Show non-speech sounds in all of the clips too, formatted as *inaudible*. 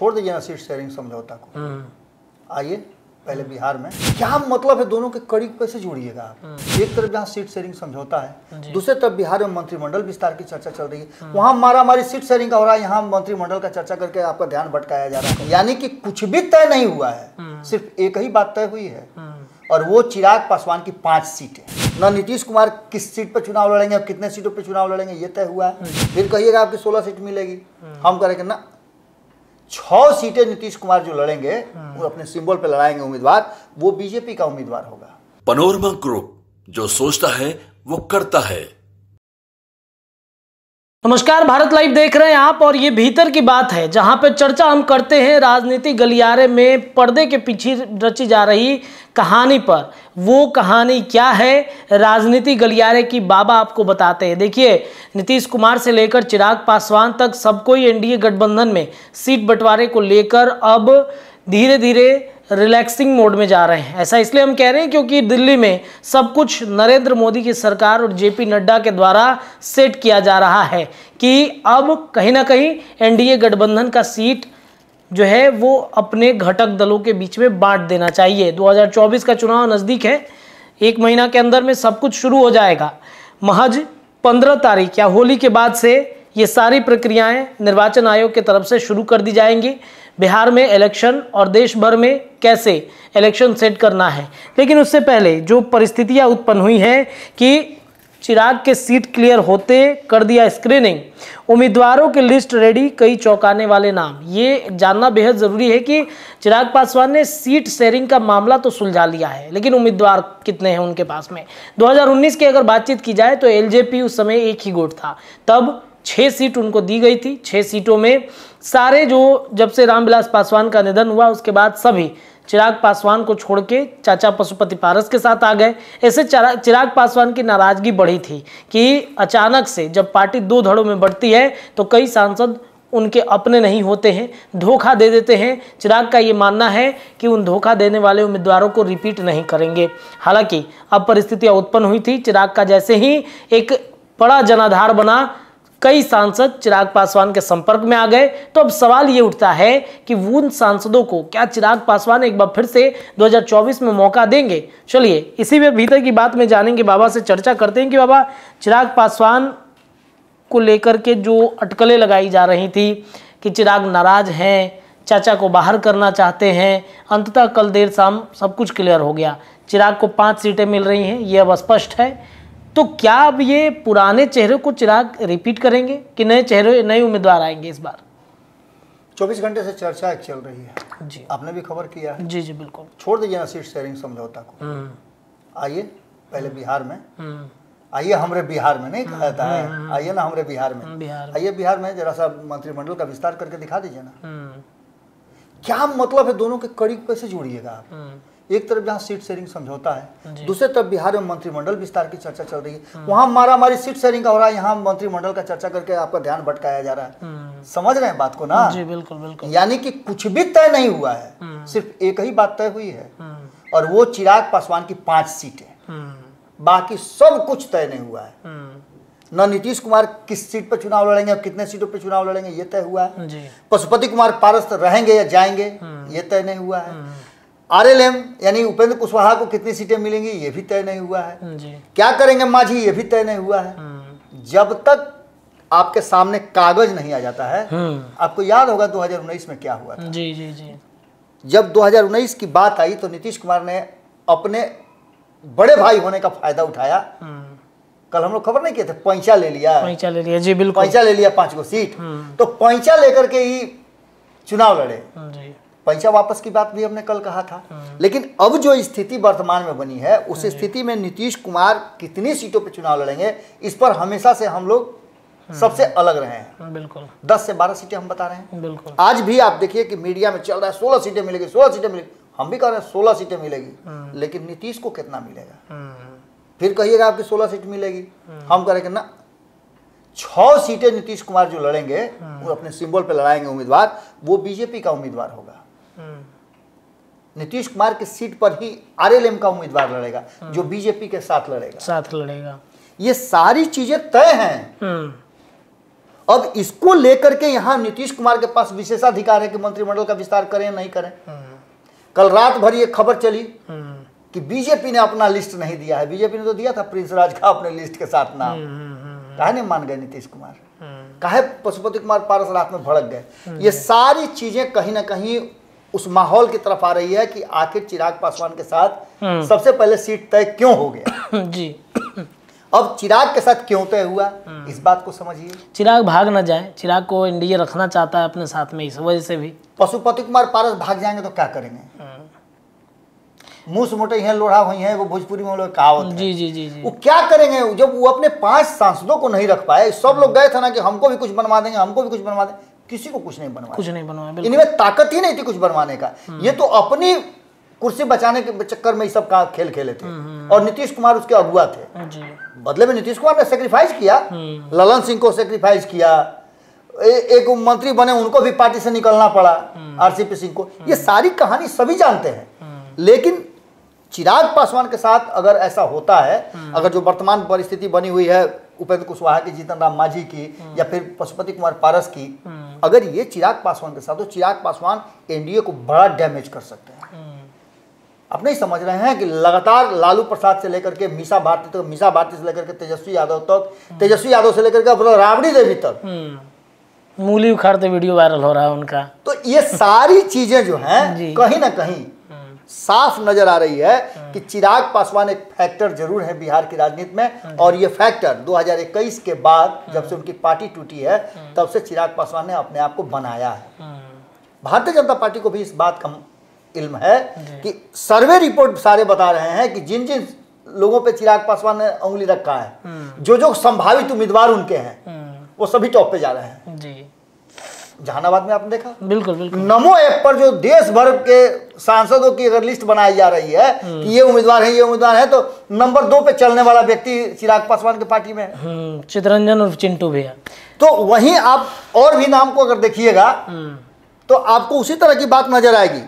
छोड़ दीजिए ना सीट शेयरिंग समझौता को। आइए पहले बिहार में। क्या मतलब है दोनों के कड़ी कैसे जोड़िएगा आप? एक तरफ़ जहाँ सीट शेयरिंग समझौता है दूसरे तरफ़ बिहार में मंत्रिमंडल विस्तार की चर्चा चल रही है। वहाँ मारा मारी सीट शेयरिंग का हो रहा है यहाँ मंत्रिमंडल का चर्चा करके आपका ध्यान भटकाया जा रहा है। यानी कि कुछ भी तय नहीं हुआ है सिर्फ़ एक ही बात तय हुई है। और वो चिराग पासवान की पाँच सीटें न नीतीश कुमार किस सीट पर चुनाव लड़ेंगे और कितने सीटों पर चुनाव लड़ेंगे ये तय हुआ है। फिर कहिएगा आपकी सोलह सीट मिलेगी। हम करेंगे ना छह सीटें नीतीश कुमार जो लड़ेंगे वो अपने सिंबल पे लड़ाएँगे उम्मीदवार वो बीजेपी का उम्मीदवार होगा। पनोरमा ग्रुप जो सोचता है वो करता है। नमस्कार, भारत लाइव देख रहे हैं आप और ये भीतर की बात है, जहाँ पे चर्चा हम करते हैं राजनीति गलियारे में पर्दे के पीछे रची जा रही कहानी पर। वो कहानी क्या है? राजनीति गलियारे की बाबा आपको बताते हैं। देखिए, नीतीश कुमार से लेकर चिराग पासवान तक सबको ही एनडीए गठबंधन में सीट बंटवारे को लेकर अब धीरे धीरे रिलैक्सिंग मोड में जा रहे हैं। ऐसा इसलिए हम कह रहे हैं क्योंकि दिल्ली में सब कुछ नरेंद्र मोदी की सरकार और जेपी नड्डा के द्वारा सेट किया जा रहा है कि अब कहीं ना कहीं एनडीए गठबंधन का सीट जो है वो अपने घटक दलों के बीच में बांट देना चाहिए। 2024 का चुनाव नज़दीक है। एक महीना के अंदर में सब कुछ शुरू हो जाएगा। महज पंद्रह तारीख या होली के बाद से ये सारी प्रक्रियाएँ निर्वाचन आयोग की तरफ़ से शुरू कर दी जाएँगी। बिहार में इलेक्शन और देश भर में कैसे इलेक्शन सेट करना है। लेकिन उससे पहले जो परिस्थितियाँ उत्पन्न हुई हैं कि चिराग के सीट क्लियर होते कर दिया स्क्रीनिंग उम्मीदवारों की लिस्ट रेडी कई चौंकाने वाले नाम। ये जानना बेहद ज़रूरी है कि चिराग पासवान ने सीट शेयरिंग का मामला तो सुलझा लिया है, लेकिन उम्मीदवार कितने हैं उनके पास में? 2019 की अगर बातचीत की जाए तो एलजेपी उस समय एक ही गुट था। तब छः सीट उनको दी गई थी। छः सीटों में सारे जो, जब से रामविलास पासवान का निधन हुआ, उसके बाद सभी चिराग पासवान को छोड़ के चाचा पशुपति पारस के साथ आ गए। ऐसे चिराग पासवान की नाराज़गी बढ़ी थी कि अचानक से जब पार्टी दो धड़ों में बढ़ती है तो कई सांसद उनके अपने नहीं होते हैं, धोखा दे देते हैं। चिराग का ये मानना है कि उन धोखा देने वाले उम्मीदवारों को रिपीट नहीं करेंगे। हालाँकि अब परिस्थितियाँ उत्पन्न हुई थी। चिराग का जैसे ही एक बड़ा जनाधार बना कई सांसद चिराग पासवान के संपर्क में आ गए। तो अब सवाल ये उठता है कि उन सांसदों को क्या चिराग पासवान एक बार फिर से 2024 में मौका देंगे? चलिए, इसी में भीतर की बात में जानेंगे। बाबा से चर्चा करते हैं कि बाबा, चिराग पासवान को लेकर के जो अटकलें लगाई जा रही थी कि चिराग नाराज़ हैं, चाचा को बाहर करना चाहते हैं, अंततः कल देर शाम सब कुछ क्लियर हो गया। चिराग को पाँच सीटें मिल रही हैं, ये अब स्पष्ट है। तो क्या अब ये पुराने चेहरे को चिराग रिपीट करेंगे कि नए चेहरे नए उम्मीदवार आएँगे इस बार? 24 घंटे से चर्चा चल रही है। जी। आपने भी खबर किया है। जी जी बिल्कुल। छोड़ दीजिए ना सीट शेयरिंग समझौता को। हम्म, आइए पहले बिहार में। हम्म, आइए हमरे बिहार में नहीं कहता है। आइए ना हमारे बिहार में। आइए बिहार में जरा सा मंत्रिमंडल का विस्तार करके दिखा दीजिए ना। हम्म, क्या मतलब है दोनों के कड़ी कैसे जोड़िएगा आप? हम्म, एक तरफ़ जहाँ सीट शेयरिंग समझौता है। दूसरे तरफ़ बिहार में मंत्रिमंडल विस्तार की चर्चा चल रही है। वहाँ मारा मारी सीट शेयरिंग का हो रहा है यहाँ मंत्रिमंडल का चर्चा करके आपका ध्यान भटकाया जा रहा है। हम्म, समझ रहे हैं बात को ना? जी बिल्कुल बिल्कुल। यानी कि कुछ भी तय नहीं हुआ है सिर्फ़ एक ही बात तय हुई है। हम्म, और वो चिराग पासवान की पाँच सीटें हम्म, बाकी सब कुछ तय नहीं हुआ है। हम्म, न नीतीश कुमार किस सीट पर चुनाव लड़ेंगे और कितने सीटों पर चुनाव लड़ेंगे ये तय हुआ है। पशुपति कुमार पारस रहेंगे या जाएँगे ये तय नहीं हुआ है। आरएलएम यानी उपेंद्र कुशवाहा को कितनी सीटें मिलेंगी ये भी तय नहीं हुआ है। जी। क्या करेंगे माझी ये भी तय नहीं हुआ है। हम्म, जब तक आपके सामने कागज़ नहीं आ जाता है हम्म, आपको याद होगा 2019 में क्या हुआ था। जी जी जी। जब 2019 की बात आई तो नीतीश कुमार ने अपने बड़े भाई होने का फ़ायदा उठाया। हम्म, कल हम लोग खबर नहीं किए थे पैंचा ले लिया। पैंचा ले लिया जी बिल्कुल। पैंचा ले लिया पाँच गो सीट। तो पैंचा लेकर के ही चुनाव लड़े। जी। पैसा वापस की बात भी हमने कल कहा था। लेकिन अब जो स्थिति वर्तमान में बनी है उस स्थिति में नीतीश कुमार कितनी सीटों पर चुनाव लड़ेंगे इस पर हमेशा से हम लोग सबसे अलग रहे हैं। बिल्कुल। दस से बारह सीटें हम बता रहे हैं। बिल्कुल। आज भी आप देखिए कि मीडिया में चल रहा है सोलह सीटें मिलेगी सोलह सीटें मिलेगी। हम भी कह रहे हैं सोलह सीटें मिलेगी लेकिन नीतीश को कितना मिलेगा? फिर कहिएगा आपकी सोलह सीट मिलेगी। हम कह रहे करेंगे ना छह सीटें नीतीश कुमार जो लड़ेंगे वो अपने सिंबल पे लड़ाएँगे उम्मीदवार वो बीजेपी का उम्मीदवार होगा। नीतीश कुमार की सीट पर ही आरएलएम का उम्मीदवार लड़ेगा जो बीजेपी के साथ लड़ेगा। साथ लड़ेगा। ये सारी चीज़ें तय हैं। हम्म, अब इसको लेकर के यहाँ नीतीश कुमार के पास विशेषाधिकार है कि मंत्रिमंडल का विस्तार करें या नहीं करें। कल रात भर ये खबर चली कि बीजेपी ने अपना लिस्ट नहीं दिया है। बीजेपी ने तो दिया था प्रिंस राज का अपने लिस्ट के साथ नाम। काहे नहीं मान गए नीतीश कुमार। काहे पशुपति कुमार पारस रात में भड़क गए? ये सारी चीज़ें कहीं ना कहीं उस माहौल की तरफ़ आ रही है कि आखिर चिराग पासवान के साथ सबसे पहले सीट तय क्यों हो गया? *coughs* जी। अब चिराग के साथ क्यों तय हुआ? इस बात को समझिए। चिराग भाग ना जाए। चिराग को एनडीए रखना चाहता है अपने साथ में इस वजह से भी। पशुपति कुमार पारस भाग जाएँगे तो क्या करेंगे? मुँह से मोटे हैं लोढ़ा हुई हैं वो भोजपुरी में लोग कहावत जी जी जी जी। वो क्या करेंगे? जब वो अपने पाँच सांसदों को नहीं रख पाए सब लोग गए थे ना कि हमको भी कुछ बनवा देंगे हमको भी कुछ बनवा देंगे किसी को कुछ नहीं बनवा कुछ नहीं बनवाया इनमें ताकत ही नहीं थी कुछ बनवाने का। ये तो अपनी कुर्सी बचाने के चक्कर में सब का खेल खेले थे। और नीतीश कुमार उसके अगुआ थे। जी। बदले में नीतीश कुमार ने सेक्रीफाइस किया। ललन सिंह को सेक्रीफाइस किया। ए, एक मंत्री बने उनको भी पार्टी से निकलना पड़ा आरसीपी सिंह को। ये सारी कहानी सभी जानते हैं। लेकिन चिराग पासवान के साथ अगर ऐसा होता है अगर जो वर्तमान परिस्थिति बनी हुई है उपेंद्र कुशवाहा की जीतन राम मांझी की या फिर पशुपति कुमार पारस की अगर ये चिराग पासवान के साथ तो चिराग पासवान एनडीए को बड़ा डैमेज कर सकते हैं। आप नहीं समझ रहे हैं कि लगातार लालू प्रसाद से लेकर के मीसा भारती तक तो, मीसा भारती से लेकर के तेजस्वी यादव तक तो, तेजस्वी यादव से लेकर के राबड़ी देवी तक। हम्म। मूली उखाड़ते वीडियो वायरल हो रहा है उनका। तो ये सारी चीज़ें जो हैं। *laughs* कहीं ना कहीं साफ़ नज़र आ रही है कि चिराग पासवान एक फैक्टर ज़रूर है बिहार की राजनीति में। और ये फैक्टर 2021 के बाद जब से उनकी पार्टी टूटी है तब से चिराग पासवान ने अपने आप को बनाया है। भारतीय जनता पार्टी को भी इस बात का इल्म है कि सर्वे रिपोर्ट सारे बता रहे हैं कि जिन जिन लोगों पे चिराग पासवान ने उंगली रखा है जो जो संभावित उम्मीदवार उनके हैं। वो सभी टॉप पे जा रहे हैं। जी। जहानाबाद में आपने देखा? बिल्कुल बिल्कुल। नमो ऐप पर जो देश भर के सांसदों की अगर लिस्ट बनाई जा रही है कि ये उम्मीदवार है ये उम्मीदवार है तो नंबर दो पे चलने वाला व्यक्ति चिराग पासवान की पार्टी में। है हम्म चितरंजन और चिंटू भैया। तो वहीं आप और भी नाम को अगर देखिएगा हम्म। तो आपको उसी तरह की बात नज़र आएगी।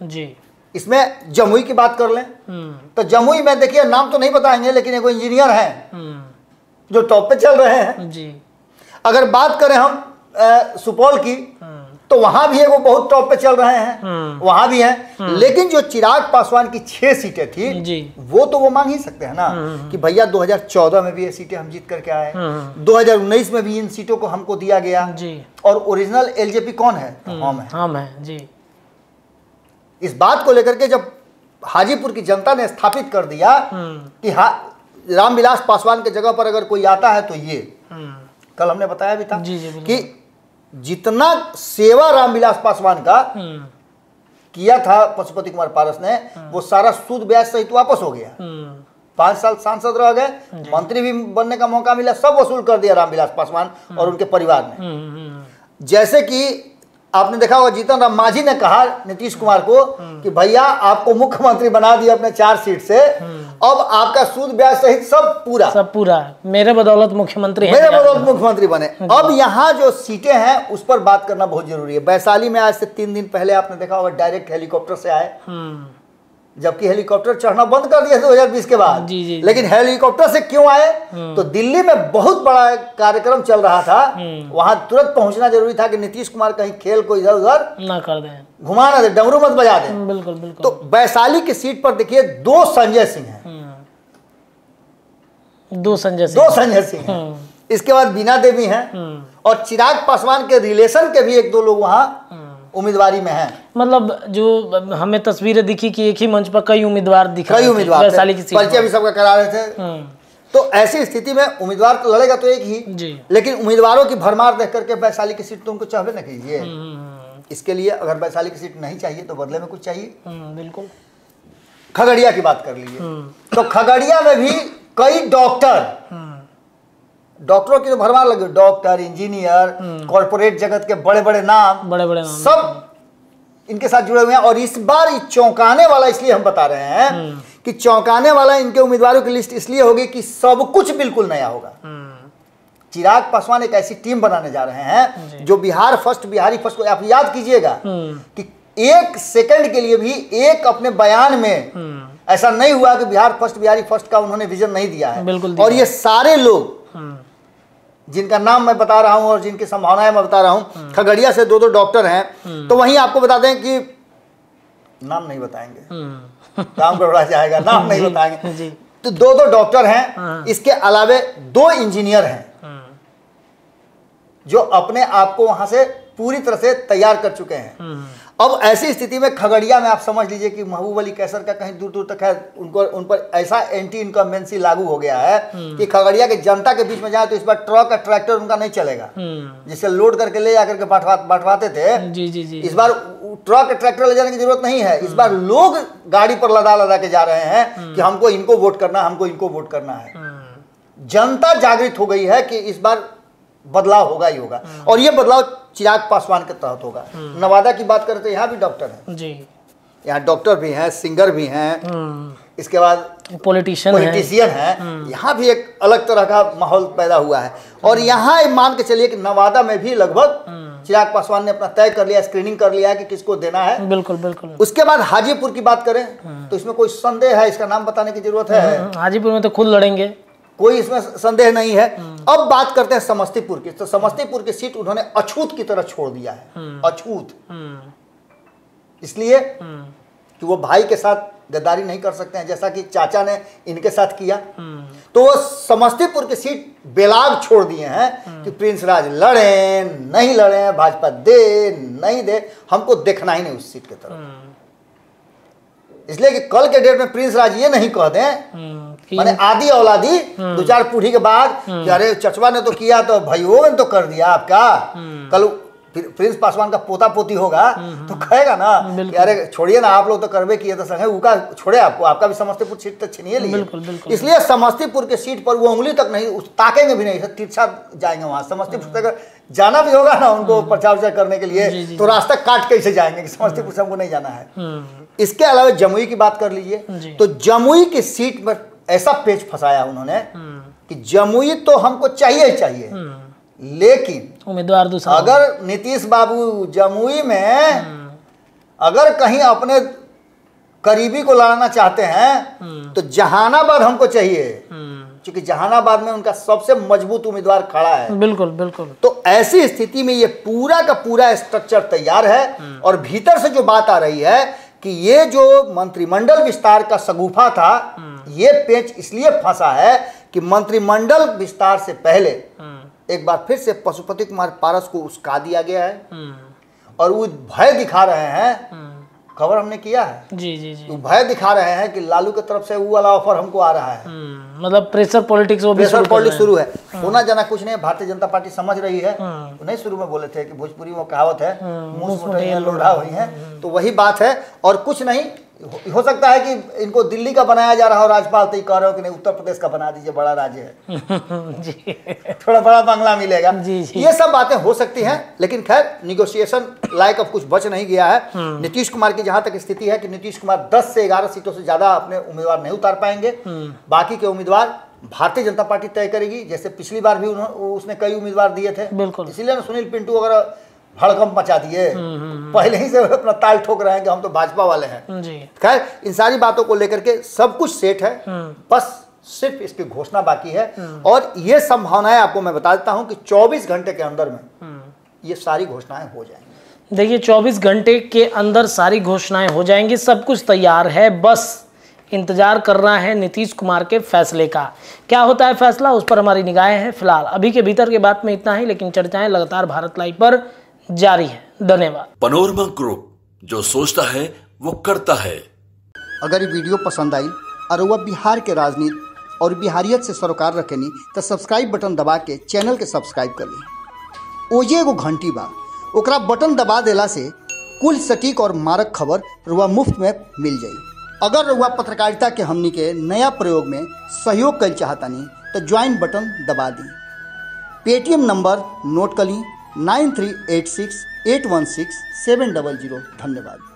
जी। इसमें जमुई की बात कर लें। हम्म। तो जमुई में देखिए नाम तो नहीं बताएँगे लेकिन एक इंजीनियर हैं हम्म। जो टॉप पे चल रहे हैं। जी। अगर बात करें हम सुपौल की तो वहाँ भी है वो बहुत टॉप पे चल रहे हैं। हम्म। वहाँ भी हैं। लेकिन जो चिराग पासवान की छह सीटें थी वो तो वो मांग ही सकते हैं ना कि भैया 2014 में भी ये सीटें हम जीत करके आए। 2019 में भी इन सीटों को हमको दिया गया। जी। और ओरिजिनल एलजेपी कौन है? हम है। हम हैं जी। इस बात को लेकर के जब हाजीपुर की जनता ने स्थापित कर दिया कि हाँ रामविलास पासवान के जगह पर अगर कोई आता है तो ये। हम्म। कल हमने बताया भी था जी, जी, कि जितना सेवा रामविलास पासवान का हम्म। किया था पशुपति कुमार पारस ने वो सारा सूद ब्याज सहित वापस हो गया। हम्म। पाँच साल सांसद रह गए मंत्री भी बनने का मौका मिला सब वसूल कर दिया रामविलास पासवान और उनके परिवार ने। हम्म हम्म। जैसे कि आपने देखा होगा जीतन राम मांझी ने कहा नीतीश कुमार को कि भैया आपको मुख्यमंत्री बना दिया अपने चार सीट से। अब आपका सूद ब्याज सहित सब पूरा। सब पूरा। मेरे बदौलत मुख्यमंत्री मेरे बदौलत मुख्यमंत्री बने। अब यहाँ जो सीटें हैं उस पर बात करना बहुत ज़रूरी है। वैशाली में आज से तीन दिन पहले आपने देखा होगा डायरेक्ट हेलीकॉप्टर से आए। हम्म। जबकि हेलीकॉप्टर चढ़ना बंद कर दिया 2020 के बाद। जी, जी। लेकिन हेलीकॉप्टर से क्यों आए? तो दिल्ली में बहुत बड़ा कार्यक्रम चल रहा था। वहाँ तुरंत पहुँचना ज़रूरी था कि नीतीश कुमार कहीं खेल को इधर उधर ना कर दें। घुमा ना दे डमरू मत बजा दे। बिल्कुल बिल्कुल। तो वैशाली की सीट पर देखिए दो संजय सिंह हैं। हम्म। दो संजय सिंह। दो संजय सिंह हम्म। इसके बाद बीना देवी हैं। हम्म। और चिराग पासवान के रिलेशन के भी एक दो लोग वहाँ उम्मीदवारी में हैं। मतलब जो हमें तस्वीरें दिखी कि एक ही मंच पर कई उम्मीदवार दिख कई उम्मीदवार वैशाली की थे सीट परिचय पर। भी सबका करा रहे थे। हम्म, तो ऐसी स्थिति में उम्मीदवार तो लड़ेगा तो एक ही। जी। लेकिन उम्मीदवारों की भरमार देख करके वैशाली की सीट तो उनको चाहबे ना कीजिए हम्म, इसके लिए अगर वैशाली की सीट नहीं चाहिए तो बदले में कुछ चाहिए। हम्म, बिल्कुल। खगड़िया की बात कर लीजिए। हम्म, तो खगड़िया में भी कई डॉक्टर हम्म, डॉक्टरों की तो भरमार लगी डॉक्टर इंजीनियर कॉरपोरेट जगत के बड़े बड़े नाम बड़े बड़े नाम। सब इनके साथ जुड़े हुए हैं और इस बार चौंकाने वाला इसलिए हम बता रहे हैं कि चौंकाने वाला इनके उम्मीदवारों की लिस्ट इसलिए होगी कि सब कुछ बिल्कुल नया होगा। हम्म, चिराग पासवान एक ऐसी टीम बनाने जा रहे हैं जो। बिहार फ़र्स्ट बिहारी फ़र्स्ट को आप याद कीजिएगा हम्म, कि एक सेकंड के लिए भी एक अपने बयान में हम्म, ऐसा नहीं हुआ कि बिहार फ़र्स्ट बिहारी फ़र्स्ट का उन्होंने विजन नहीं दिया है। बिल्कुल। और ये सारे लोग हम्म, जिनका नाम मैं बता रहा हूँ और जिनकी संभावनाएँ मैं बता रहा हूँ खगड़िया से दो दो डॉक्टर हैं तो वहीं आपको बता दें कि नाम नहीं बताएँगे। हम्म, काम गड़बड़ा जाएगा नाम नहीं *laughs* बताएँगे। तो दो दो डॉक्टर हैं हाँ। इसके अलावे दो इंजीनियर हैं हम्म, जो अपने आप को वहाँ से पूरी तरह से तैयार कर चुके हैं। हम्म, अब ऐसी स्थिति में खगड़िया में आप समझ लीजिए कि महबूब अली कैसर का कहीं दूर दूर तक है उनको उन पर ऐसा एंटी इनकम्बेंसी लागू हो गया है कि खगड़िया के जनता के बीच में जाए तो इस बार ट्रक और ट्रैक्टर उनका नहीं चलेगा। हम्म, जिससे लोड करके ले जाकर के बांटवाते थे जी जी जी। इस बार ट्रक ट्रैक्टर ले जाने की ज़रूरत नहीं है। इस बार लोग गाड़ी पर लदा लदा के जा रहे हैं कि हमको इनको वोट करना हमको इनको वोट करना है। हम्म, जनता जागृत हो गई है कि इस बार बदलाव होगा ही होगा। और ये बदलाव चिराग पासवान के तहत होगा। नवादा की बात करें तो यहाँ भी डॉक्टर है। जी। यहाँ डॉक्टर भी हैं सिंगर भी हैं। हम्म, इसके बाद पॉलिटिशियन है। पॉलिटिशियन हैं। यहाँ भी एक अलग तरह का माहौल पैदा हुआ है। और यहाँ मान के चलिए कि नवादा में भी लगभग चिराग पासवान ने अपना तय कर लिया स्क्रीनिंग कर लिया है कि किसको देना है। बिल्कुल बिल्कुल। उसके बाद हाजीपुर की बात करें तो इसमें कोई संदेह है इसका नाम बताने की ज़रूरत है? हम्म, हाजीपुर में तो खुद लड़ेंगे। कोई इसमें संदेह नहीं है। अब बात करते हैं समस्तीपुर की। तो समस्तीपुर की सीट उन्होंने अछूत की तरह छोड़ दिया है। अछूत। हम्म, इसलिए हम्म, कि वो भाई के साथ गद्दारी नहीं कर सकते हैं जैसा कि चाचा ने इनके साथ किया। हम्म, तो वो समस्तीपुर की सीट बेलाग छोड़ दिए हैं कि प्रिंस राज लड़े नहीं लड़े भाजपा दे नहीं दे हमको देखना ही नहीं उस सीट की तरफ़। हम्म, इसलिए कि कल के डेट में प्रिंस राज ये नहीं कह दें मैंने आदि औलादी दो चार पीढ़ी के बाद अरे चचवा ने तो किया तो भाइयों ने तो कर दिया आपका। कल प्रि- प्रिंस पासवान का पोता पोती होगा तो कहेगा ना अरे छोड़िए ना आप लोग तो करवे किए तो संगे उका छोड़े आपको आपका भी समस्तीपुर सीट तो छीनिए लिए। इसलिए समस्तीपुर के सीट पर वो उंगली तक नहीं उस ताकेंगे भी नहीं तिरछा जाएँगे वहाँ। समस्तीपुर तक अगर जाना भी होगा ना उनको प्रचार प्रचार करने के लिए जी, तो रास्ता काट कैसे जाएँगे कि समस्तीपुर से हमको नहीं जाना है। हम्म, इसके अलावा जमुई की बात कर लीजिए तो जमुई की सीट पर ऐसा पेच फंसाया उन्होंने हम्म, कि जमुई तो हमको चाहिए ही चाहिए। हम्म, लेकिन उम्मीदवार दूसरा अगर नीतीश बाबू जमुई में अगर कहीं अपने करीबी को लाना चाहते हैं तो जहानाबाद हमको चाहिए। हम्म, क्योंकि जहानाबाद में उनका सबसे मज़बूत उम्मीदवार खड़ा है। बिल्कुल बिल्कुल। तो ऐसी स्थिति में ये पूरा का पूरा स्ट्रक्चर तैयार है और भीतर से जो बात आ रही है कि ये जो मंत्रिमंडल विस्तार का सगुफा था ये पेच इसलिए फंसा है कि मंत्रिमंडल विस्तार से पहले हम्म, एक बार फिर से पशुपति कुमार पारस को उसका दिया गया है। हम्म, और वो भय दिखा रहे हैं। हम्म, खबर हमने किया है। जी जी जी। वो भय दिखा रहे हैं कि लालू की तरफ़ से वो वाला ऑफ़र हमको आ रहा है। हम्म, मतलब प्रेशर पॉलिटिक्स वो प्रेशर पॉलिटिक्स शुरू है। होना जाना कुछ नहीं भारतीय जनता पार्टी समझ रही है। नहीं शुरू में बोले थे कि भोजपुरी में कहावत है मुँह लोढ़ा हुई है। तो वही बात है और कुछ नहीं हो, सकता है कि इनको दिल्ली का बनाया जा रहा हो राज्यपाल तो ये कह रहे हो कि नहीं उत्तर प्रदेश का बना दीजिए बड़ा राज्य है। *laughs* जी। थोड़ा बड़ा बंगला मिलेगा। जी, जी। ये सब बातें हो सकती हैं लेकिन खैर निगोशिएशन लायक अब कुछ बच नहीं गया है। नीतीश कुमार की जहाँ तक स्थिति है कि नीतीश कुमार 10 से 11 सीटों से ज़्यादा अपने उम्मीदवार नहीं उतार पाएँगे। बाकी के उम्मीदवार भारतीय जनता पार्टी तय करेगी जैसे पिछली बार भी उसने कई उम्मीदवार दिए थे। बिल्कुल। इसीलिए ना सुनील पिंटू वगैरह भड़कम मचा दिए। पहले ही से अपना ताल ठोक रहे हैं कि हम तो भाजपा वाले हैं। खैर इन सारी बातों को लेकर के सब कुछ सेट है बस सिर्फ़ इसकी घोषणा बाकी है। और ये संभावनाएँ आपको मैं बता देता हूँ कि 24 घंटे के अंदर में ये सारी घोषणाएँ हो जाएँगी। देखिए 24 घंटे के अंदर सारी घोषणाएँ हो जाएँगी सब कुछ तैयार है बस इंतज़ार करना है नीतीश कुमार के फैसले का। क्या होता है फैसला? उस पर हमारी निगाहें हैं फ़िलहाल। अभी के भीतर के बात में इतना ही लेकिन चर्चाएँ लगातार भारत लाइव पर जारी है। धन्यवाद। पनोरमा ग्रुप जो सोचता है वो करता है। अगर ये वीडियो पसंद आई और वह बिहार के राजनीति और बिहारियत से सरोकार रखेनी तो सब्सक्राइब बटन दबा के चैनल के सब्सक्राइब कर ली। ओजे एगो घंटी बा। ओकरा बटन दबा देला से कुल सटीक और मारक खबर रुआ मुफ़्त में मिल जाई। अगर रुआ पत्रकारिता के हमनी के नया प्रयोग में सहयोग कर चाहतनी तो ज्वाइन बटन दबा दी। पेटीएम नंबर नोट कर ली nine three eight six eight one six seven double zero. धन्यवाद।